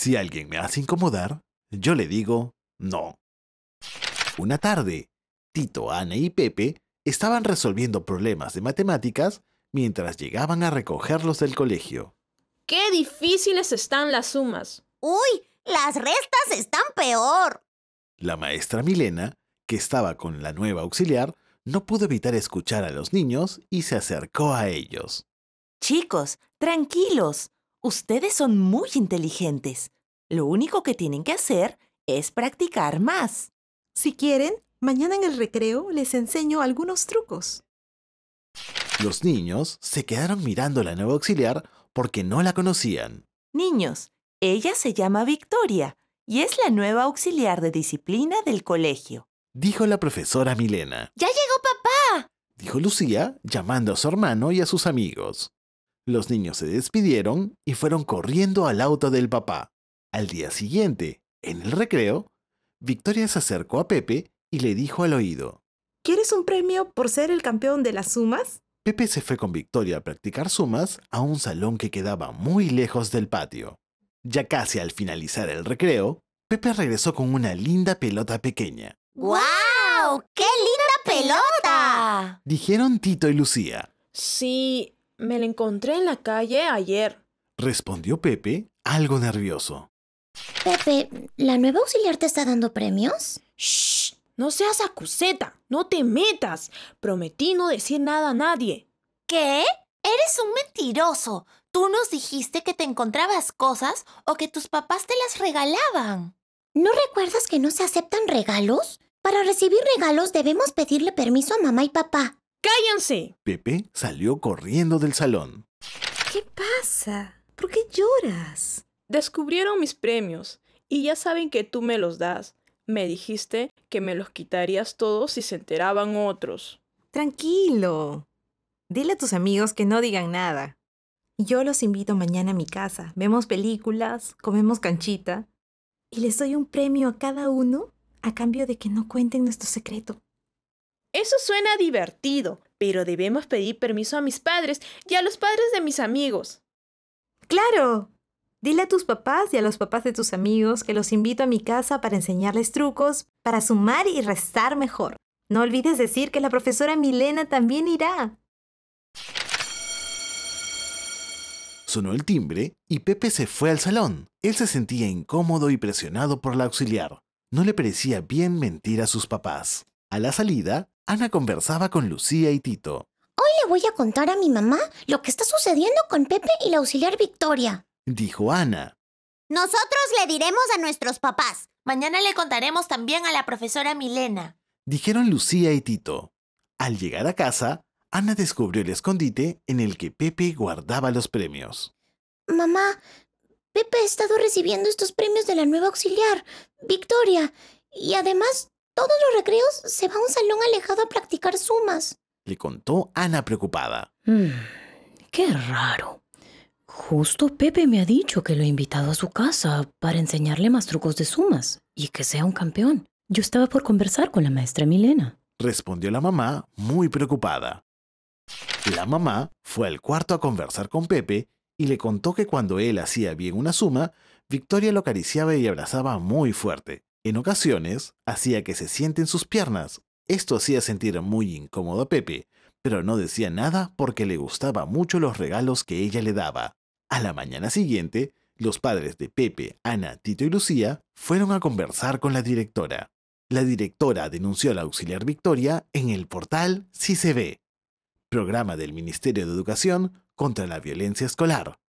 Si alguien me hace incomodar, yo le digo no. Una tarde, Tito, Ana y Pepe estaban resolviendo problemas de matemáticas mientras llegaban a recogerlos del colegio. ¡Qué difíciles están las sumas! ¡Uy! Las restas están peor. La maestra Milena, que estaba con la nueva auxiliar, no pudo evitar escuchar a los niños y se acercó a ellos. Chicos, tranquilos. Ustedes son muy inteligentes. Lo único que tienen que hacer es practicar más. Si quieren, mañana en el recreo les enseño algunos trucos. Los niños se quedaron mirando a la nueva auxiliar porque no la conocían. Niños, ella se llama Victoria y es la nueva auxiliar de disciplina del colegio. Dijo la profesora Milena. ¡Ya llegó papá! Dijo Lucía, llamando a su hermano y a sus amigos. Los niños se despidieron y fueron corriendo al auto del papá. Al día siguiente, en el recreo, Victoria se acercó a Pepe y le dijo al oído. ¿Quieres un premio por ser el campeón de las sumas? Pepe se fue con Victoria a practicar sumas a un salón que quedaba muy lejos del patio. Ya casi al finalizar el recreo, Pepe regresó con una linda pelota pequeña. ¡Guau! ¡Qué linda pelota! Dijeron Tito y Lucía. Sí, me la encontré en la calle ayer. Respondió Pepe, algo nervioso. Pepe, ¿la nueva auxiliar te está dando premios? ¡Shh! No seas acuseta, no te metas. Prometí no decir nada a nadie. ¿Qué? Eres un mentiroso. Tú nos dijiste que te encontrabas cosas o que tus papás te las regalaban. ¿No recuerdas que no se aceptan regalos? Para recibir regalos debemos pedirle permiso a mamá y papá. ¡Cállense! Pepe salió corriendo del salón. ¿Qué pasa? ¿Por qué lloras? Descubrieron mis premios y ya saben que tú me los das. Me dijiste que me los quitarías todos si se enteraban otros. Tranquilo. Dile a tus amigos que no digan nada. Yo los invito mañana a mi casa. Vemos películas, comemos canchita y les doy un premio a cada uno a cambio de que no cuenten nuestro secreto. Eso suena divertido, pero debemos pedir permiso a mis padres y a los padres de mis amigos. ¡Claro! Dile a tus papás y a los papás de tus amigos que los invito a mi casa para enseñarles trucos para sumar y restar mejor. No olvides decir que la profesora Milena también irá. Sonó el timbre y Pepe se fue al salón. Él se sentía incómodo y presionado por la auxiliar. No le parecía bien mentir a sus papás. A la salida, Ana conversaba con Lucía y Tito. Hoy le voy a contar a mi mamá lo que está sucediendo con Pepe y la auxiliar Victoria. Dijo Ana. Nosotros le diremos a nuestros papás. Mañana le contaremos también a la profesora Milena. Dijeron Lucía y Tito. Al llegar a casa, Ana descubrió el escondite en el que Pepe guardaba los premios. Mamá, Pepe ha estado recibiendo estos premios de la nueva auxiliar, Victoria, y además todos los recreos se va a un salón alejado a practicar sumas. Le contó Ana preocupada. Mm, qué raro. Justo Pepe me ha dicho que lo he invitado a su casa para enseñarle más trucos de sumas y que sea un campeón. Yo estaba por conversar con la maestra Milena. Respondió la mamá muy preocupada. La mamá fue al cuarto a conversar con Pepe y le contó que cuando él hacía bien una suma, Victoria lo acariciaba y abrazaba muy fuerte. En ocasiones, hacía que se siente en sus piernas. Esto hacía sentir muy incómodo a Pepe, pero no decía nada porque le gustaba mucho los regalos que ella le daba. A la mañana siguiente, los padres de Pepe, Ana, Tito y Lucía fueron a conversar con la directora. La directora denunció a la auxiliar Victoria en el portal Si se ve, programa del Ministerio de Educación contra la violencia escolar.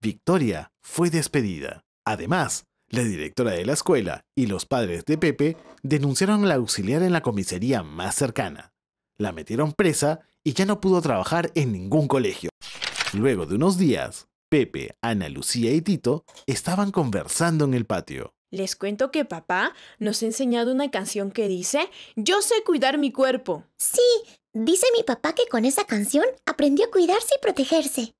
Victoria fue despedida. Además, la directora de la escuela y los padres de Pepe denunciaron a la auxiliar en la comisaría más cercana. La metieron presa y ya no pudo trabajar en ningún colegio. Luego de unos días, Pepe, Ana, Lucía y Tito estaban conversando en el patio. Les cuento que papá nos ha enseñado una canción que dice, Yo sé cuidar mi cuerpo. Sí, dice mi papá que con esa canción aprendió a cuidarse y protegerse.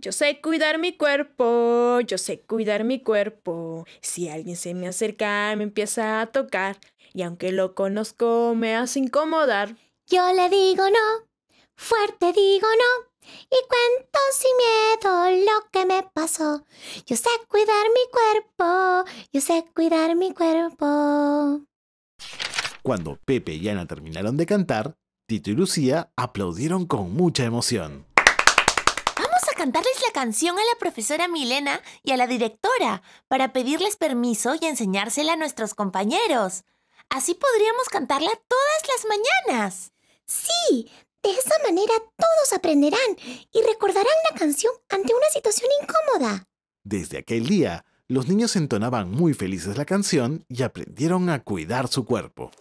Yo sé cuidar mi cuerpo, yo sé cuidar mi cuerpo. Si alguien se me acerca, me empieza a tocar. Y aunque lo conozco, me hace incomodar. Yo le digo no, fuerte digo no. Y cuento sin miedo lo que me pasó. Yo sé cuidar mi cuerpo, sé cuidar mi cuerpo. Cuando Pepe y Ana terminaron de cantar, Tito y Lucía aplaudieron con mucha emoción. Cantarles la canción a la profesora Milena y a la directora para pedirles permiso y enseñársela a nuestros compañeros. Así podríamos cantarla todas las mañanas. Sí, de esa manera todos aprenderán y recordarán la canción ante una situación incómoda. Desde aquel día, los niños entonaban muy felices la canción y aprendieron a cuidar su cuerpo.